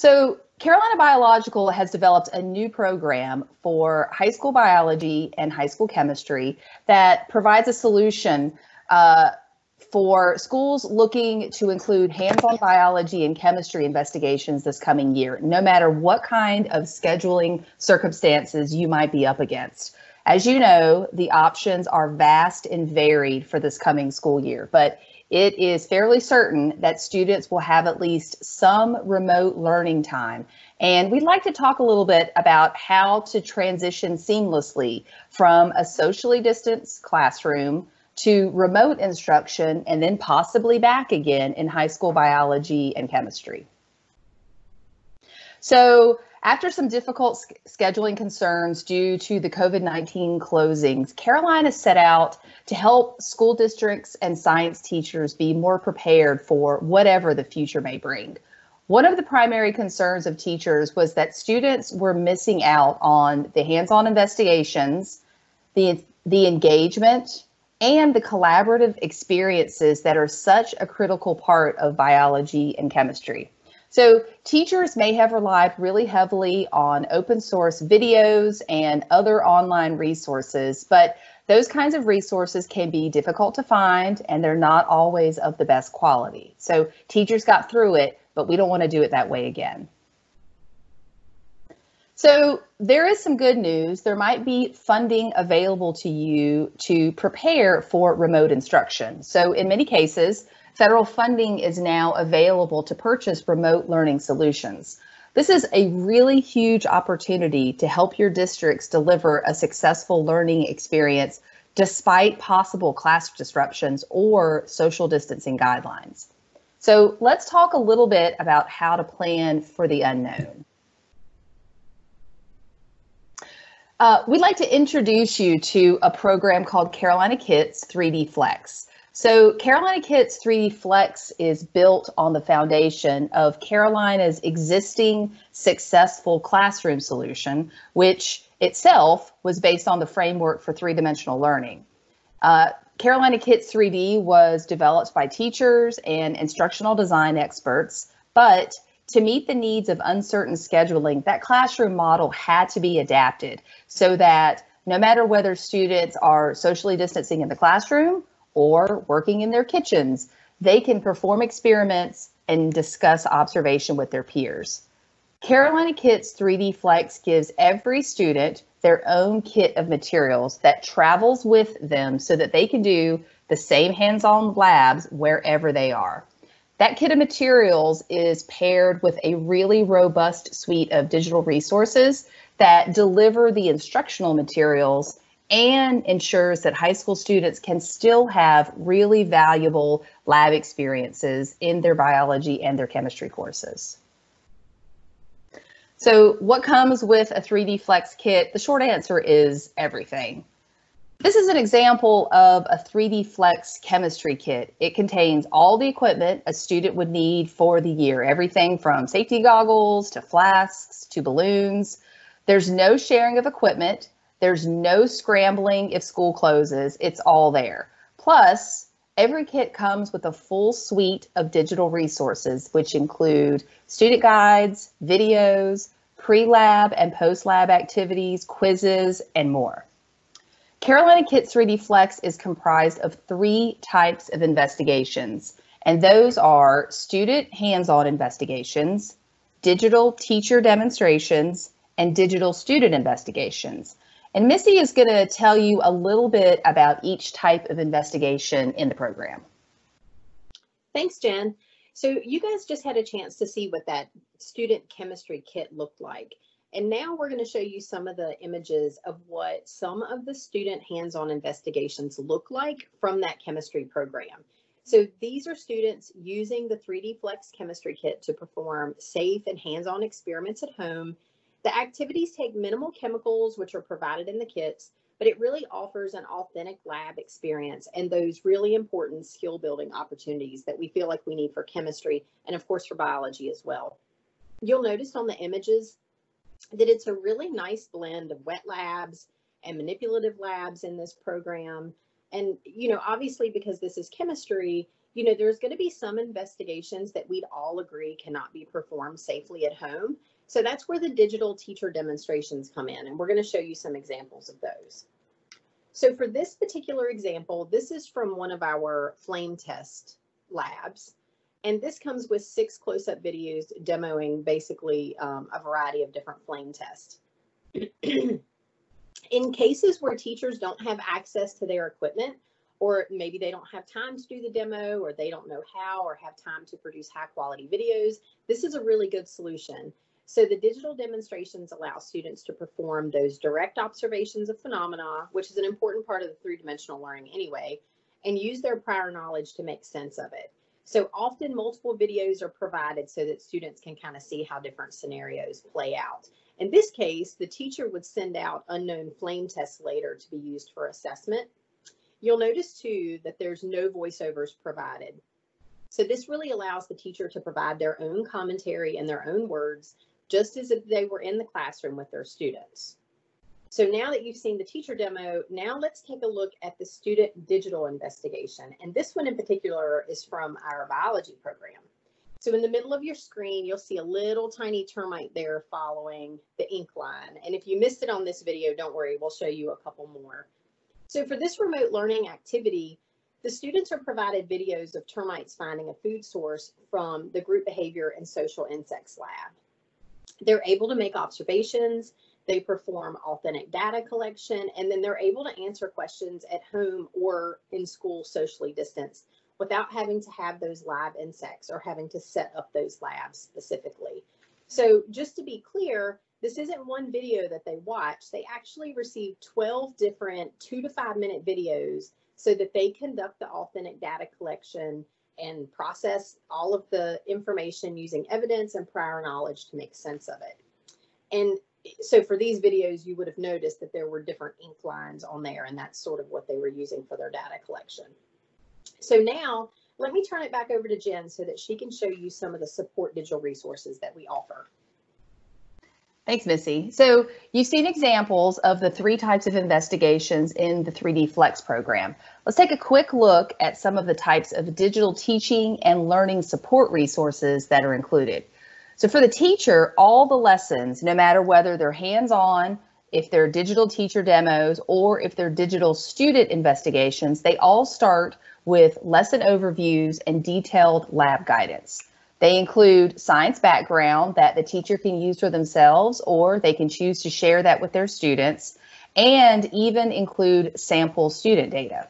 So, Carolina Biological has developed a new program for high school biology and high school chemistry that provides a solution uh, for schools looking to include hands-on biology and chemistry investigations this coming year, no matter what kind of scheduling circumstances you might be up against. As you know, the options are vast and varied for this coming school year, but it is fairly certain that students will have at least some remote learning time. And we'd like to talk a little bit about how to transition seamlessly from a socially distanced classroom to remote instruction and then possibly back again in high school biology and chemistry. So after some difficult scheduling concerns due to the COVID-19 closings, Carolina set out to help school districts and science teachers be more prepared for whatever the future may bring. One of the primary concerns of teachers was that students were missing out on the hands-on investigations, the, the engagement, and the collaborative experiences that are such a critical part of biology and chemistry. So teachers may have relied really heavily on open source videos and other online resources, but those kinds of resources can be difficult to find and they're not always of the best quality. So teachers got through it, but we don't want to do it that way again. So there is some good news. There might be funding available to you to prepare for remote instruction. So in many cases, federal funding is now available to purchase remote learning solutions. This is a really huge opportunity to help your districts deliver a successful learning experience despite possible class disruptions or social distancing guidelines. So let's talk a little bit about how to plan for the unknown. Uh, we'd like to introduce you to a program called Carolina Kits 3D Flex. So Carolina Kits 3D Flex is built on the foundation of Carolina's existing successful classroom solution, which itself was based on the framework for three-dimensional learning. Uh, Carolina Kits 3D was developed by teachers and instructional design experts, but to meet the needs of uncertain scheduling, that classroom model had to be adapted so that no matter whether students are socially distancing in the classroom or working in their kitchens, they can perform experiments and discuss observation with their peers. Carolina Kits 3D Flex gives every student their own kit of materials that travels with them so that they can do the same hands-on labs wherever they are. That kit of materials is paired with a really robust suite of digital resources that deliver the instructional materials and ensures that high school students can still have really valuable lab experiences in their biology and their chemistry courses. So what comes with a 3D Flex kit? The short answer is everything. This is an example of a 3D Flex chemistry kit. It contains all the equipment a student would need for the year, everything from safety goggles to flasks to balloons. There's no sharing of equipment. There's no scrambling if school closes. It's all there. Plus, every kit comes with a full suite of digital resources, which include student guides, videos, pre-lab and post-lab activities, quizzes, and more. Carolina Kits 3D Flex is comprised of three types of investigations, and those are student hands-on investigations, digital teacher demonstrations, and digital student investigations. And Missy is going to tell you a little bit about each type of investigation in the program. Thanks, Jen. So you guys just had a chance to see what that student chemistry kit looked like. And now we're going to show you some of the images of what some of the student hands-on investigations look like from that chemistry program. So these are students using the 3D Flex chemistry kit to perform safe and hands-on experiments at home. The activities take minimal chemicals, which are provided in the kits, but it really offers an authentic lab experience and those really important skill building opportunities that we feel like we need for chemistry and of course for biology as well. You'll notice on the images that it's a really nice blend of wet labs and manipulative labs in this program. And, you know, obviously because this is chemistry, you know, there's going to be some investigations that we'd all agree cannot be performed safely at home. So that's where the digital teacher demonstrations come in, and we're going to show you some examples of those. So for this particular example, this is from one of our flame test labs. And this comes with six close-up videos demoing basically um, a variety of different flame tests. In cases where teachers don't have access to their equipment, or maybe they don't have time to do the demo, or they don't know how, or have time to produce high quality videos, this is a really good solution. So the digital demonstrations allow students to perform those direct observations of phenomena, which is an important part of the three-dimensional learning anyway, and use their prior knowledge to make sense of it. So often multiple videos are provided so that students can kind of see how different scenarios play out. In this case, the teacher would send out unknown flame tests later to be used for assessment. You'll notice too that there's no voiceovers provided. So this really allows the teacher to provide their own commentary in their own words just as if they were in the classroom with their students. So now that you've seen the teacher demo, now let's take a look at the student digital investigation. And this one in particular is from our biology program. So in the middle of your screen, you'll see a little tiny termite there following the ink line. And if you missed it on this video, don't worry, we'll show you a couple more. So for this remote learning activity, the students are provided videos of termites finding a food source from the group behavior and social insects lab. They're able to make observations, they perform authentic data collection, and then they're able to answer questions at home or in school socially distanced without having to have those lab insects or having to set up those labs specifically. So just to be clear, this isn't one video that they watch. They actually receive 12 different two to five minute videos so that they conduct the authentic data collection and process all of the information using evidence and prior knowledge to make sense of it. And so for these videos, you would have noticed that there were different ink lines on there, and that's sort of what they were using for their data collection. So now let me turn it back over to Jen so that she can show you some of the support digital resources that we offer. Thanks, Missy. So you've seen examples of the three types of investigations in the 3D Flex program. Let's take a quick look at some of the types of digital teaching and learning support resources that are included. So for the teacher, all the lessons, no matter whether they're hands-on, if they're digital teacher demos, or if they're digital student investigations, they all start with lesson overviews and detailed lab guidance. They include science background that the teacher can use for themselves or they can choose to share that with their students and even include sample student data.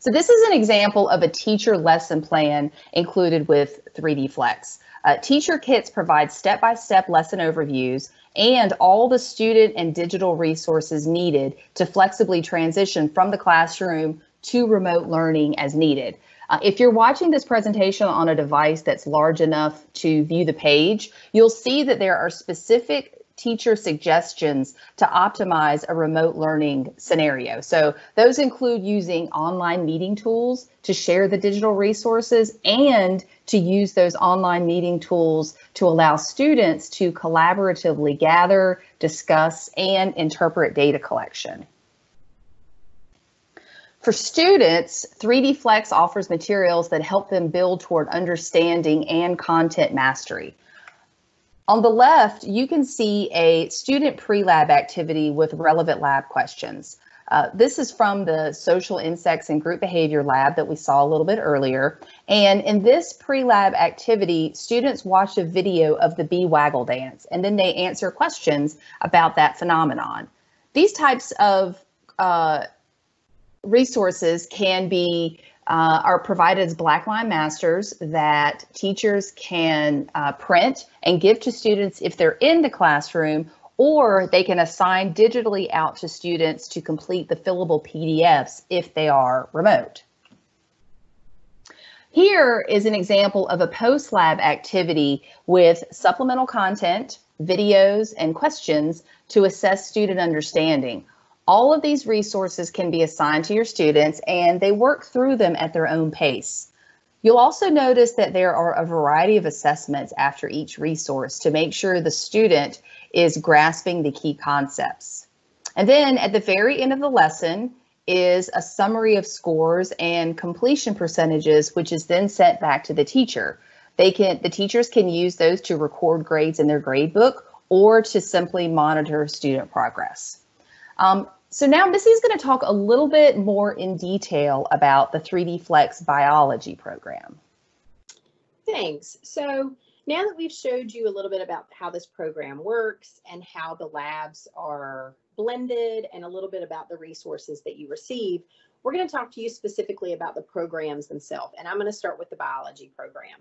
So this is an example of a teacher lesson plan included with 3D Flex. Uh, teacher kits provide step-by-step -step lesson overviews and all the student and digital resources needed to flexibly transition from the classroom to remote learning as needed. Uh, if you're watching this presentation on a device that's large enough to view the page, you'll see that there are specific teacher suggestions to optimize a remote learning scenario. So those include using online meeting tools to share the digital resources and to use those online meeting tools to allow students to collaboratively gather, discuss, and interpret data collection. For students, 3D Flex offers materials that help them build toward understanding and content mastery. On the left, you can see a student pre-lab activity with relevant lab questions. Uh, this is from the social insects and group behavior lab that we saw a little bit earlier. And in this pre-lab activity, students watch a video of the bee waggle dance, and then they answer questions about that phenomenon. These types of uh, resources can be uh, are provided as Blackline Masters that teachers can uh, print and give to students if they're in the classroom, or they can assign digitally out to students to complete the fillable PDFs if they are remote. Here is an example of a post-lab activity with supplemental content, videos, and questions to assess student understanding. All of these resources can be assigned to your students and they work through them at their own pace. You'll also notice that there are a variety of assessments after each resource to make sure the student is grasping the key concepts. And then at the very end of the lesson, is a summary of scores and completion percentages, which is then sent back to the teacher. They can, the teachers can use those to record grades in their grade book or to simply monitor student progress. Um, so now Missy is going to talk a little bit more in detail about the 3D Flex biology program. Thanks. So now that we've showed you a little bit about how this program works and how the labs are blended and a little bit about the resources that you receive, we're going to talk to you specifically about the programs themselves. And I'm going to start with the biology program.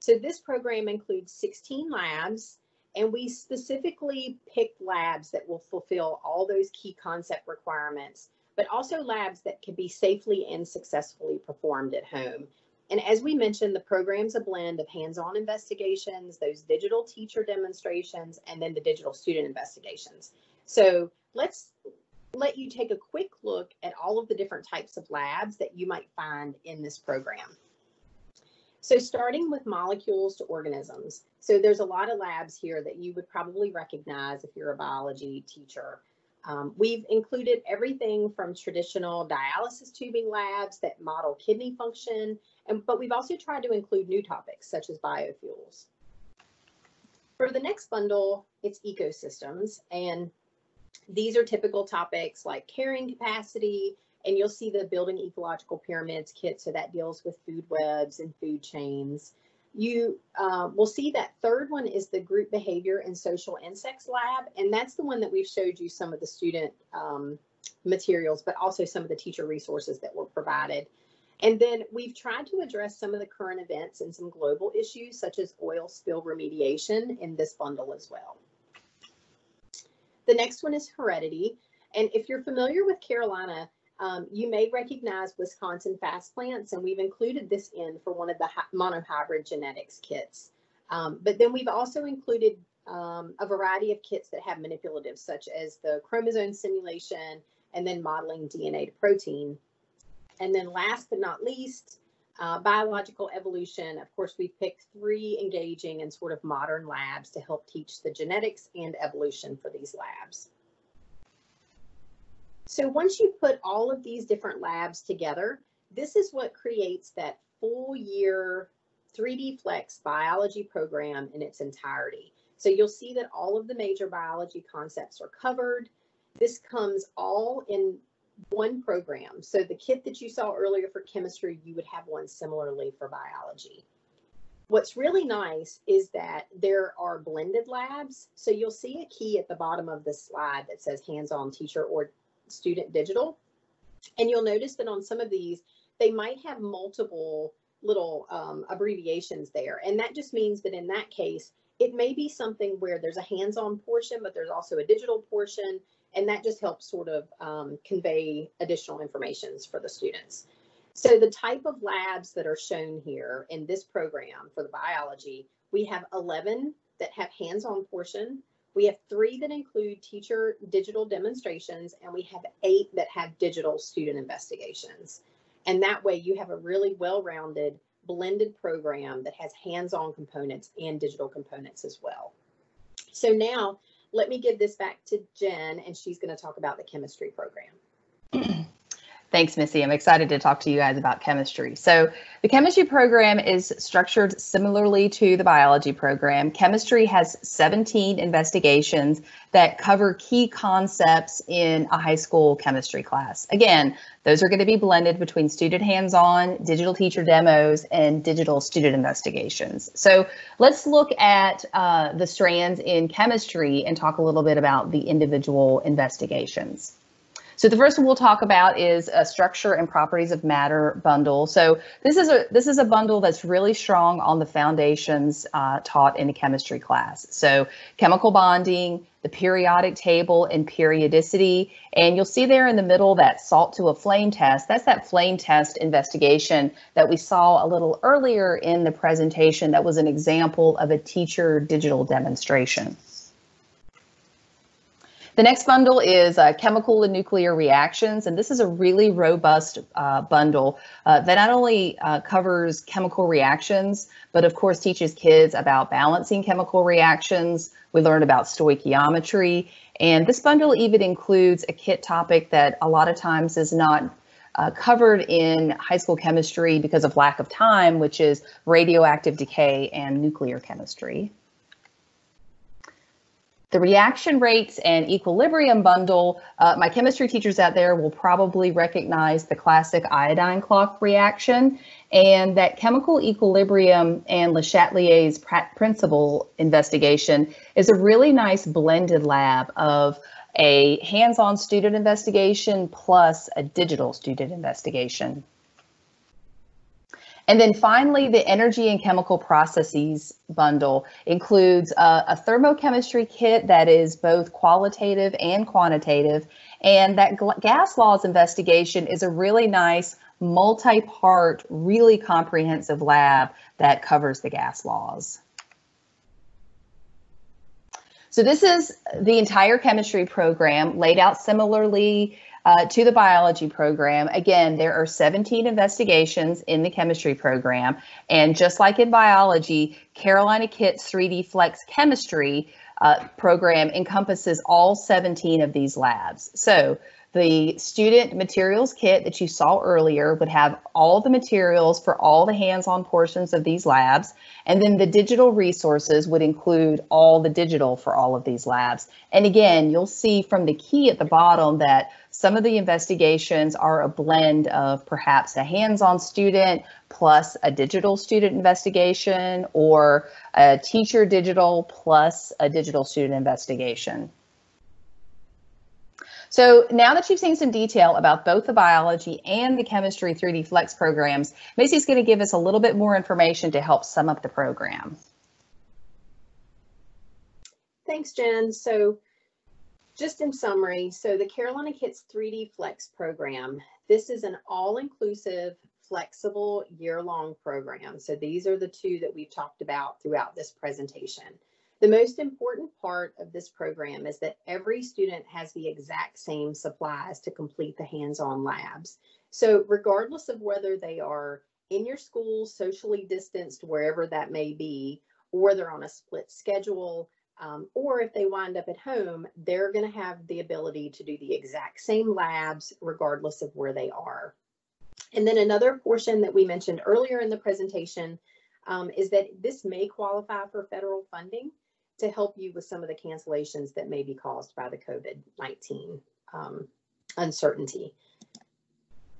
So this program includes 16 labs and we specifically picked labs that will fulfill all those key concept requirements, but also labs that can be safely and successfully performed at home. And as we mentioned, the program's a blend of hands-on investigations, those digital teacher demonstrations, and then the digital student investigations. So let's let you take a quick look at all of the different types of labs that you might find in this program. So starting with molecules to organisms. So there's a lot of labs here that you would probably recognize if you're a biology teacher. Um, we've included everything from traditional dialysis tubing labs that model kidney function, and but we've also tried to include new topics such as biofuels. For the next bundle, it's ecosystems, and these are typical topics like carrying capacity, and you'll see the building ecological pyramids kit, so that deals with food webs and food chains. You uh, will see that third one is the group behavior and social insects lab, and that's the one that we've showed you some of the student um, materials, but also some of the teacher resources that were provided. And then we've tried to address some of the current events and some global issues such as oil spill remediation in this bundle as well. The next one is heredity. And if you're familiar with Carolina, um, you may recognize Wisconsin fast plants, and we've included this in for one of the monohybrid genetics kits. Um, but then we've also included um, a variety of kits that have manipulatives, such as the chromosome simulation and then modeling DNA to protein. And then last but not least, uh, biological evolution. Of course, we've picked three engaging and sort of modern labs to help teach the genetics and evolution for these labs. So once you put all of these different labs together, this is what creates that full year 3D Flex biology program in its entirety. So you'll see that all of the major biology concepts are covered. This comes all in one program. So the kit that you saw earlier for chemistry, you would have one similarly for biology. What's really nice is that there are blended labs. So you'll see a key at the bottom of the slide that says hands-on teacher or student digital. And you'll notice that on some of these, they might have multiple little um, abbreviations there. And that just means that in that case, it may be something where there's a hands-on portion, but there's also a digital portion. And that just helps sort of um, convey additional informations for the students. So the type of labs that are shown here in this program for the biology, we have 11 that have hands-on portion. We have three that include teacher digital demonstrations, and we have eight that have digital student investigations. And that way you have a really well-rounded blended program that has hands-on components and digital components as well. So now let me give this back to Jen, and she's going to talk about the chemistry program. Thanks, Missy. I'm excited to talk to you guys about chemistry. So the chemistry program is structured similarly to the biology program. Chemistry has 17 investigations that cover key concepts in a high school chemistry class. Again, those are going to be blended between student hands-on, digital teacher demos, and digital student investigations. So let's look at uh, the strands in chemistry and talk a little bit about the individual investigations. So the first one we'll talk about is a structure and properties of matter bundle. So this is a this is a bundle that's really strong on the foundations uh, taught in a chemistry class. So chemical bonding, the periodic table and periodicity. And you'll see there in the middle that salt to a flame test. That's that flame test investigation that we saw a little earlier in the presentation that was an example of a teacher digital demonstration. The next bundle is uh, chemical and nuclear reactions, and this is a really robust uh, bundle uh, that not only uh, covers chemical reactions, but of course teaches kids about balancing chemical reactions. We learn about stoichiometry, and this bundle even includes a kit topic that a lot of times is not uh, covered in high school chemistry because of lack of time, which is radioactive decay and nuclear chemistry. The reaction rates and equilibrium bundle, uh, my chemistry teachers out there will probably recognize the classic iodine clock reaction and that chemical equilibrium and Le Chatelier's principle investigation is a really nice blended lab of a hands-on student investigation plus a digital student investigation. And then finally, the energy and chemical processes bundle includes a, thermochemistry kit that is both qualitative and quantitative. And that gas laws investigation is a really nice multi-part, really comprehensive lab that covers the gas laws. So this is the entire chemistry program laid out similarly uh, to the biology program. Again, there are 17 investigations in the chemistry program. And just like in biology, Carolina Kits 3D Flex Chemistry uh, program encompasses all 17 of these labs. So the student materials kit that you saw earlier would have all the materials for all the hands-on portions of these labs. And then the digital resources would include all the digital for all of these labs. And again, you'll see from the key at the bottom that some of the investigations are a blend of perhaps a hands-on student plus a digital student investigation or a teacher digital plus a digital student investigation. So now that you've seen some detail about both the biology and the chemistry 3D Flex programs, Macy's going to give us a little bit more information to help sum up the program. Thanks, Jen. So just in summary, so the Carolina Kits 3D Flex program, this is an all-inclusive, flexible year-long program. So these are the two that we've talked about throughout this presentation. The most important part of this program is that every student has the exact same supplies to complete the hands-on labs. So regardless of whether they are in your school, socially distanced, wherever that may be, or they're on a split schedule, um, or if they wind up at home, they're going to have the ability to do the exact same labs regardless of where they are. And then another portion that we mentioned earlier in the presentation um, is that this may qualify for federal funding to help you with some of the cancellations that may be caused by the COVID-19 um, uncertainty.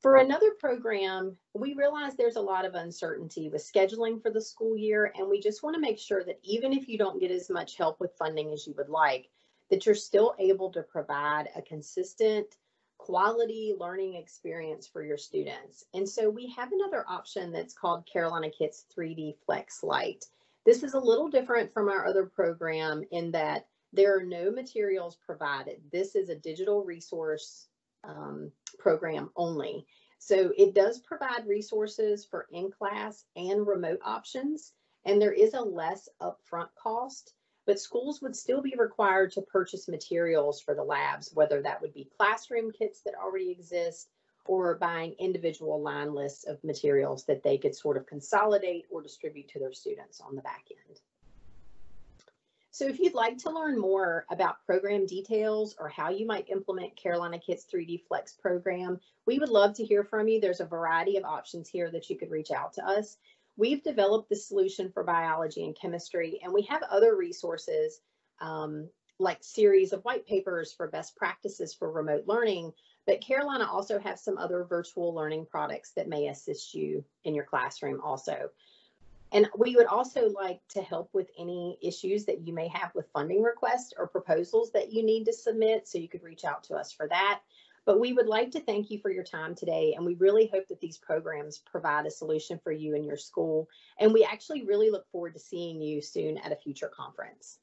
For another program, we realize there's a lot of uncertainty with scheduling for the school year, and we just want to make sure that even if you don't get as much help with funding as you would like, that you're still able to provide a consistent quality learning experience for your students. And so we have another option that's called Carolina Kits 3D Flex Lite. This is a little different from our other program in that there are no materials provided. This is a digital resource um, program only. So it does provide resources for in-class and remote options, and there is a less upfront cost, but schools would still be required to purchase materials for the labs, whether that would be classroom kits that already exist or buying individual line lists of materials that they could sort of consolidate or distribute to their students on the back end. So if you'd like to learn more about program details or how you might implement Carolina Kits 3D Flex program, we would love to hear from you. There's a variety of options here that you could reach out to us. We've developed the solution for biology and chemistry, and we have other resources um, like series of white papers for best practices for remote learning but Carolina also has some other virtual learning products that may assist you in your classroom also. And we would also like to help with any issues that you may have with funding requests or proposals that you need to submit. So you could reach out to us for that. But we would like to thank you for your time today. And we really hope that these programs provide a solution for you and your school. And we actually really look forward to seeing you soon at a future conference.